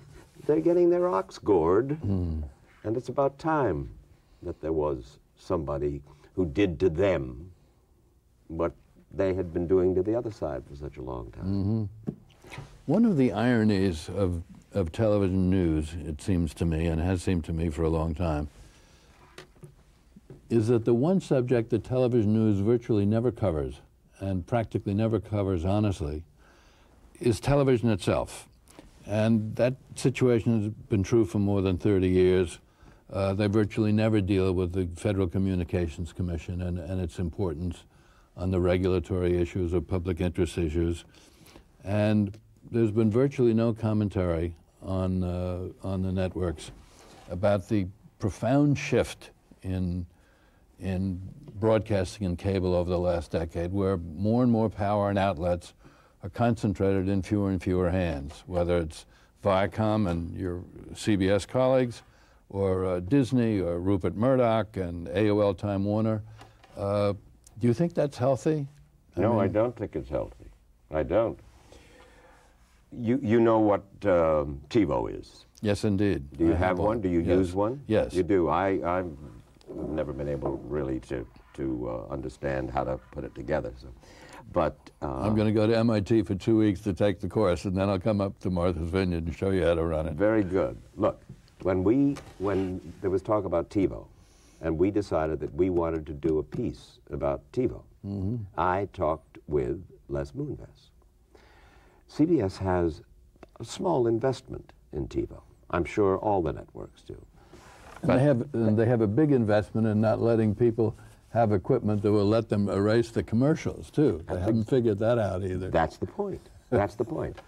B: they're getting their ox gored,
A: Hmm.
B: and it's about time that there was somebody who did to them what they had been doing to the other side for such a long time.
A: Mm-hmm. One of the ironies of, of television news, it seems to me, and has seemed to me for a long time, is that the one subject that television news virtually never covers, and practically never covers honestly, is television itself. And that situation has been true for more than 30 years. Uh, they virtually never deal with the Federal Communications Commission and, and its importance on the regulatory issues or public interest issues. And there's been virtually no commentary on, uh, on the networks about the profound shift in, in broadcasting and cable over the last decade, where more and more power and outlets are concentrated in fewer and fewer hands, whether it's Viacom and your CBS colleagues, or uh, Disney, or Rupert Murdoch and AOL Time Warner. Uh, do you think that's healthy?
B: No, I don't think it's healthy. I don't. You, you know what um, TiVo is?
A: Yes, indeed.
B: Do you
A: I
B: have one? Do you
A: Yes.
B: use one?
A: Yes.
B: You do. I, I've never been able really to, to uh, understand how to put it together. So. But uh,
A: I'm going to go to MIT for two weeks to take the course, and then I'll come up to Martha's Vineyard and show you how to run it.
B: Very good. Look, when we when there was talk about TiVo, and we decided that we wanted to do a piece about TiVo,
A: Mm-hmm.
B: I talked with Les Moonves. CBS has a small investment in TiVo. I'm sure all the networks do.
A: And they have and they have a big investment in not letting people have equipment that will let them erase the commercials too. They haven't figured that out either.
B: That's the point. That's the point.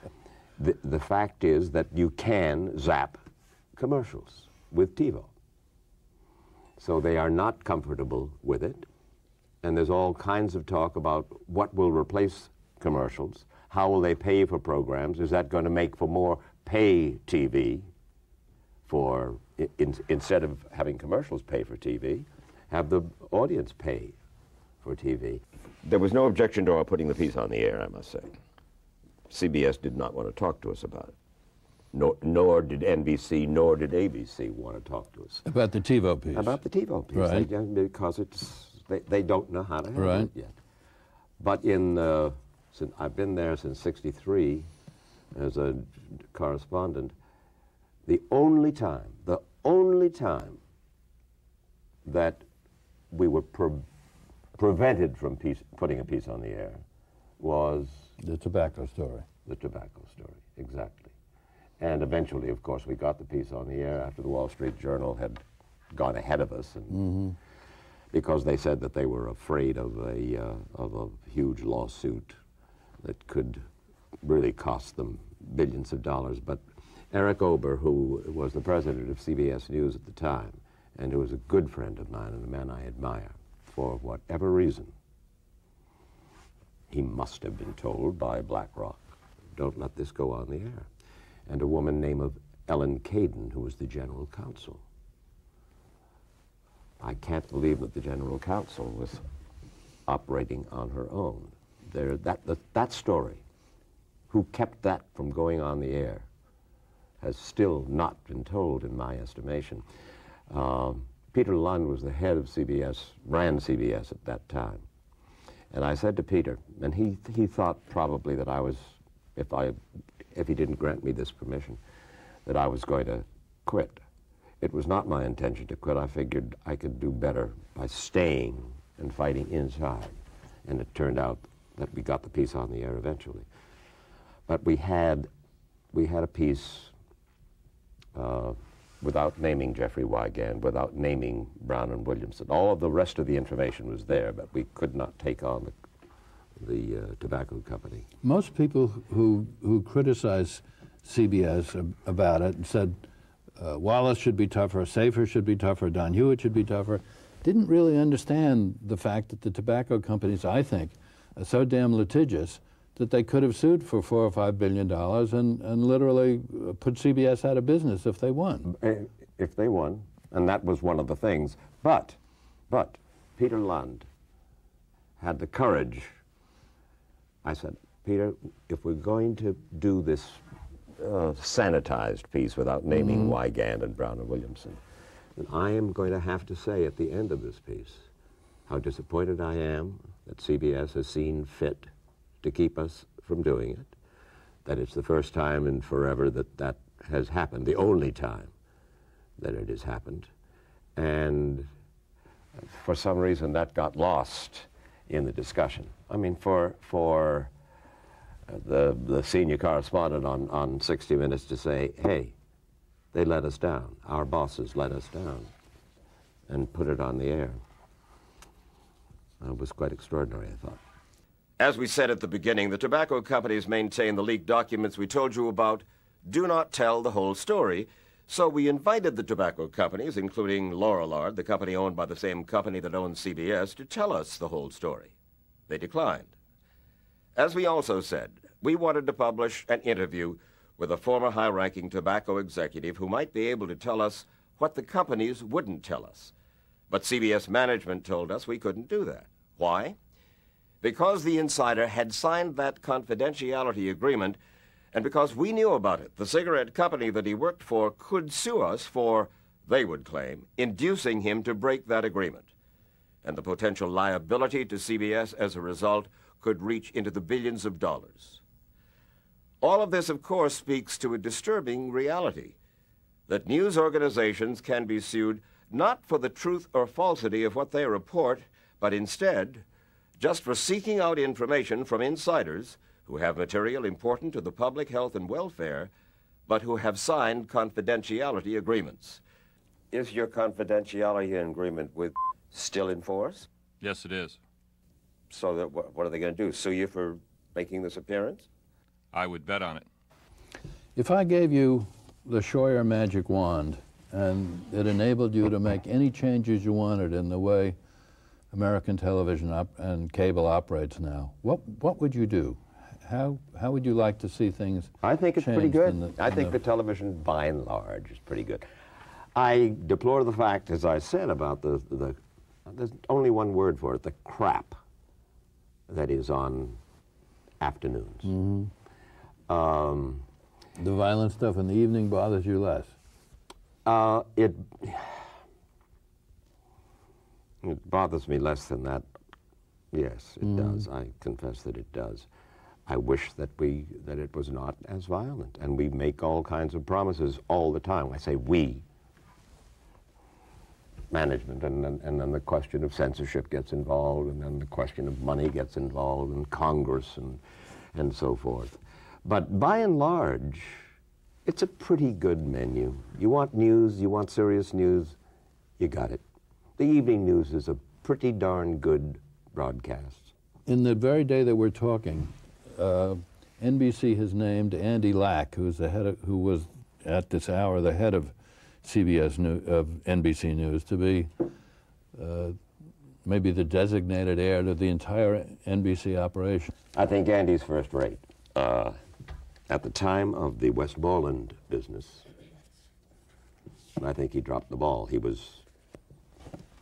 B: The, the fact is that you can zap commercials with TiVo. So they are not comfortable with it. And there's all kinds of talk about what will replace commercials. How will they pay for programs? Is that going to make for more pay TV for in, instead of having commercials pay for TV, have the audience pay for TV? There was no objection to our putting the piece on the air, I must say. CBS did not want to talk to us about it. Nor, nor did NBC, nor did ABC want to talk to us.
A: About the TiVo piece.
B: About the TiVo piece.
A: Right.
B: They, because it's, they, they don't know how to handle
A: Right.
B: it yet. But in, uh, since I've been there since 63 as a correspondent, the only time, the only time that we were per, prevented from piece, putting a piece on the air was
A: the tobacco story.
B: The tobacco story, exactly. And eventually, of course, we got the piece on the air after the Wall Street Journal had gone ahead of us, and
A: Mm-hmm.
B: because they said that they were afraid of a uh, of a huge lawsuit that could really cost them billions of dollars. But Eric Ober, who was the president of CBS News at the time, and who was a good friend of mine and a man I admire, for whatever reason, he must have been told by Black Rock, don't let this go on the air. And a woman named Ellen Kaden, who was the general counsel. I can't believe that the general counsel was operating on her own. There, that, that, that story, who kept that from going on the air, has still not been told in my estimation. Um, Peter Lund was the head of CBS, ran CBS at that time. And I said to Peter, and he, he thought probably that I was, if, I, if he didn't grant me this permission, that I was going to quit. It was not my intention to quit. I figured I could do better by staying and fighting inside. And it turned out that we got the piece on the air eventually. But we had, we had a piece uh, without naming Jeffrey Wigand, without naming Brown and Williamson. All of the rest of the information was there, but we could not take on the, the uh, tobacco company.
A: Most people who, who criticize CBS about it and said uh, Wallace should be tougher, Safer should be tougher, Don Hewitt should be tougher, didn't really understand the fact that the tobacco companies, I think, so damn litigious that they could have sued for four or five billion dollars and, and literally uh, put CBS out of business if they won.
B: Eh, If they won, and that was one of the things. But, but, Peter Lund had the courage. I said, Peter, if we're going to do this uh, sanitized piece without naming Wigand and Brown and Williamson, then I am going to have to say at the end of this piece how disappointed I am that CBS has seen fit to keep us from doing it, that it's the first time in forever that that has happened, the only time that it has happened. And for some reason, that got lost in the discussion. I mean, for, for uh, the, the senior correspondent on, on 60 Minutes to say, hey, they let us down. Our bosses let us down and put it on the air. Uh, it was quite extraordinary, I thought.
K: As we said at the beginning, the tobacco companies maintain the leaked documents we told you about do not tell the whole story. So we invited the tobacco companies, including Lorillard, the company owned by the same company that owns CBS, to tell us the whole story. They declined. As we also said, we wanted to publish an interview with a former high ranking tobacco executive who might be able to tell us what the companies wouldn't tell us. But CBS management told us we couldn't do that. Why? Because the insider had signed that confidentiality agreement, and because we knew about it, the cigarette company that he worked for could sue us for, they would claim, inducing him to break that agreement. And the potential liability to CBS as a result could reach into the billions of dollars. All of this, of course, speaks to a disturbing reality that news organizations can be sued not for the truth or falsity of what they report, but instead just for seeking out information from insiders who have material important to the public health and welfare, but who have signed confidentiality agreements. Is your confidentiality agreement with still in force?
M: Yes, it is.
K: So that what, what are they going to do? Sue you for making this appearance?
M: I would bet on it.
A: If I gave you the Scheuer magic wand and it enabled you to make any changes you wanted in the way American television and cable operates now, what, what would you do? How, how would you like to see things
B: I think it's pretty good.
A: in the-
B: I think the television, by and large, is pretty good. I deplore the fact, as I said, about the, the there's only one word for it, the crap that is on afternoons. Um,
A: the violent stuff in the evening bothers you less.
B: Uh, it it bothers me less than that. Yes, it
A: Mm.
B: does. I confess that it does. I wish that we that it was not as violent, and we make all kinds of promises all the time. I say we. management, and then, and then the question of censorship gets involved, and then the question of money gets involved, and Congress, and, and so forth. But by and large, it's a pretty good menu. You want news, you want serious news, you got it. The evening news is a pretty darn good broadcast.
A: In the very day that we're talking, uh, NBC has named Andy Lack, who's the head of, who was at this hour the head of CBS New, of NBC News, to be uh, maybe the designated heir to the entire NBC operation.
B: I think Andy's first rate. Uh, at the time of the Westmoreland business, I think he dropped the ball. He was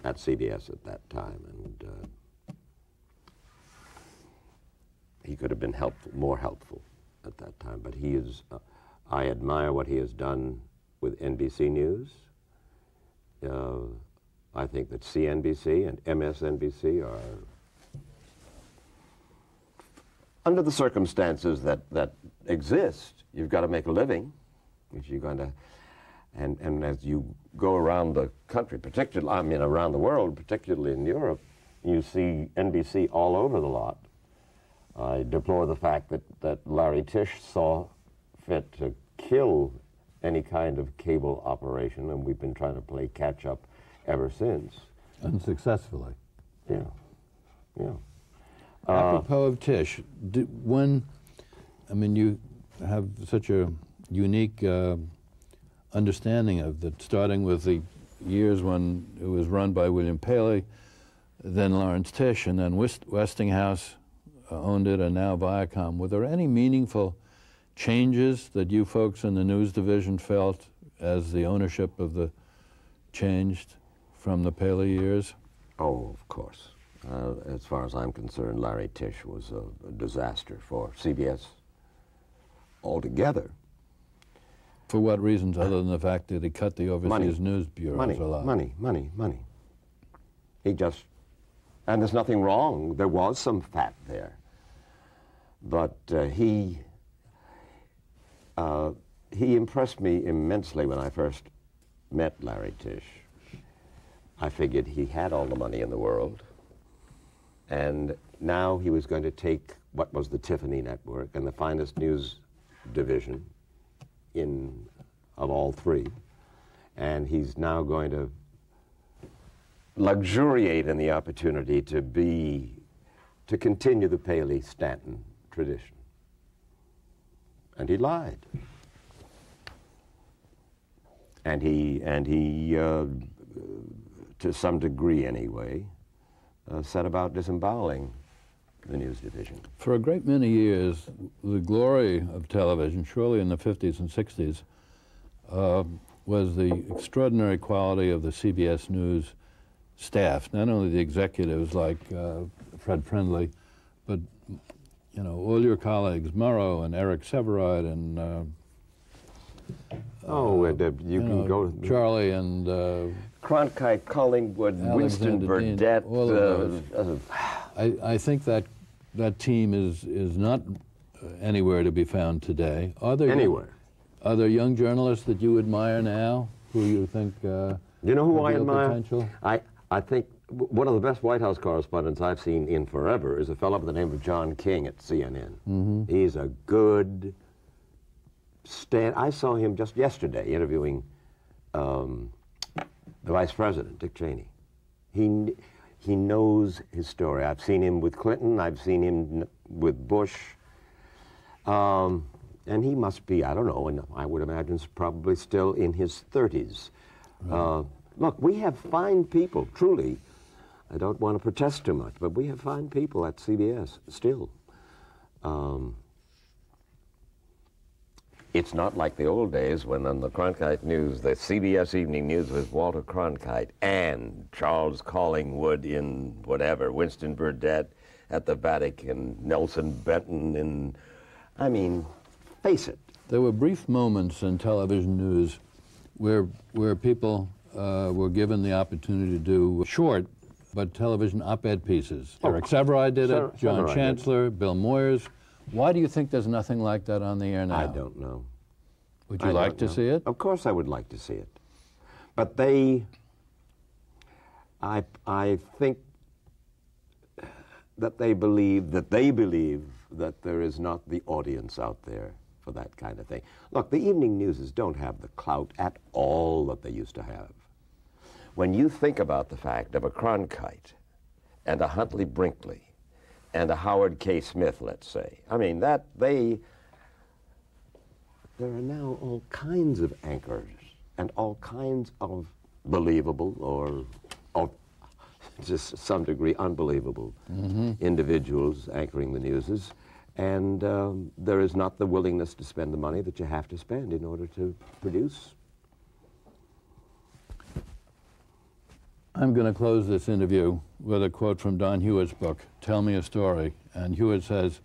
B: at CBS at that time, and uh, he could have been helpful, more helpful at that time. But he is, uh, I admire what he has done with NBC News. Uh, I think that CNBC and MSNBC are, under the circumstances that, that exist, you've got to make a living, if you're going to, and, and as you go around the country, particularly, I mean, around the world, particularly in Europe, you see NBC all over the lot. I deplore the fact that, that Larry Tisch saw fit to kill any kind of cable operation, and we've been trying to play catch up ever since.
A: Unsuccessfully.
B: Yeah. Yeah.
A: Apropos of Tisch, do, when, I mean, you have such a unique uh, understanding of that, starting with the years when it was run by William Paley, then Lawrence Tisch, and then West, Westinghouse uh, owned it, and now Viacom. Were there any meaningful changes that you folks in the news division felt as the ownership of the changed from the Paley years?
B: Oh, of course. Uh, as far as I'm concerned, Larry Tisch was a, a disaster for CBS altogether.
A: For what reasons, other than the fact that he cut the overseas
B: Money.
A: news bureaus
B: money,
A: a lot?
B: money, money, money. He just, and there's nothing wrong. There was some fat there, but uh, he uh, he impressed me immensely when I first met Larry Tisch. I figured he had all the money in the world, and now he was going to take what was the Tiffany Network and the finest news division in of all three, and he's now going to luxuriate in the opportunity to be to continue the Paley Stanton tradition. And he lied. And he and he uh, to some degree anyway uh, set about disemboweling the news division.
A: For a great many years, the glory of television, surely in the 50s and 60s, uh, was the extraordinary quality of the CBS News staff, not only the executives like uh, Fred Friendly, but you know all your colleagues, Murrow and Eric Sevareid and uh,
B: Oh, and, uh, you, can
A: know,
B: go.
A: Charlie and uh,
B: Cronkite, Collingwood, Winston
A: Alexander Dean,
B: Burdett.
A: all of
B: uh,
A: those. I, I think that that team is is not anywhere to be found today. Are there
B: Anywhere.
A: Are there young journalists that you admire now who you think? Uh,
B: You know who I admire?
A: Potential?
B: I, I think one of the best White House correspondents I've seen in forever is a fellow by the name of John King at CNN.
A: Mhm.
B: He's a good stand. I saw him just yesterday interviewing um, the Vice President, Dick Cheney. He, he knows his story. I've seen him with Clinton. I've seen him with Bush. Um, and he must be, I don't know, and I would imagine probably still in his 30s. Uh, look, we have fine people, truly. I don't want to protest too much, but we have fine people at CBS still. Um, it's not like the old days when on the Cronkite News, the CBS Evening News was Walter Cronkite and Charles Collingwood in whatever, Winston Burdett at the Vatican, Nelson Benton in, I mean, face it.
A: There were brief moments in television news where where people uh, were given the opportunity to do short but television op-ed pieces.
B: Oh,
A: Eric Sevareid did
B: Sever-
A: it. John
B: Sevareid did.
A: Chancellor, Bill Moyers. Why do you think there's nothing like that on the air now?
B: I don't know.
A: Would you
B: I
A: like to
B: know.
A: see it?
B: Of course I would like to see it. But they, I, I think that they believe that they believe that there is not the audience out there for that kind of thing. Look, the evening newses don't have the clout at all that they used to have. When you think about the fact of a Cronkite and a Huntley Brinkley and a Howard K. Smith, let's say, I mean, that they, there are now all kinds of anchors and all kinds of believable or of just some degree unbelievable
A: Mhm.
B: individuals anchoring the newses. And um, there is not the willingness to spend the money that you have to spend in order to produce.
A: I'm going to close this interview with a quote from Don Hewitt's book, Tell Me a Story. And Hewitt says,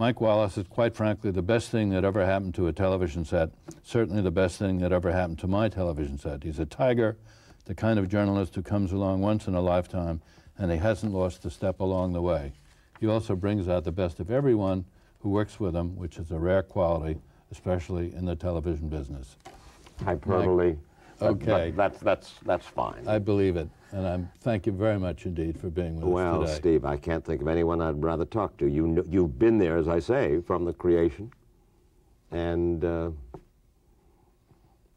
A: Mike Wallace is quite frankly the best thing that ever happened to a television set, certainly the best thing that ever happened to my television set. He's a tiger, the kind of journalist who comes along once in a lifetime, and he hasn't lost a step along the way. He also brings out the best of everyone who works with him, which is a rare quality, especially in the television business.
B: Hyperbole.
A: Mike, okay.
B: but that's, that's, that's fine.
A: I believe it, and I'm, thank you very much indeed for being with
B: Well,
A: us today.
B: Well, Steve, I can't think of anyone I'd rather talk to. You, kn- you've been there, as I say, from the creation. And uh,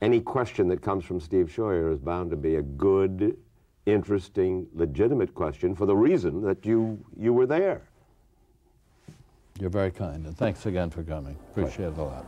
B: any question that comes from Steve Scheuer is bound to be a good, interesting, legitimate question for the reason that you, you were there.
A: You're very kind, and thanks again for coming. Appreciate it a lot.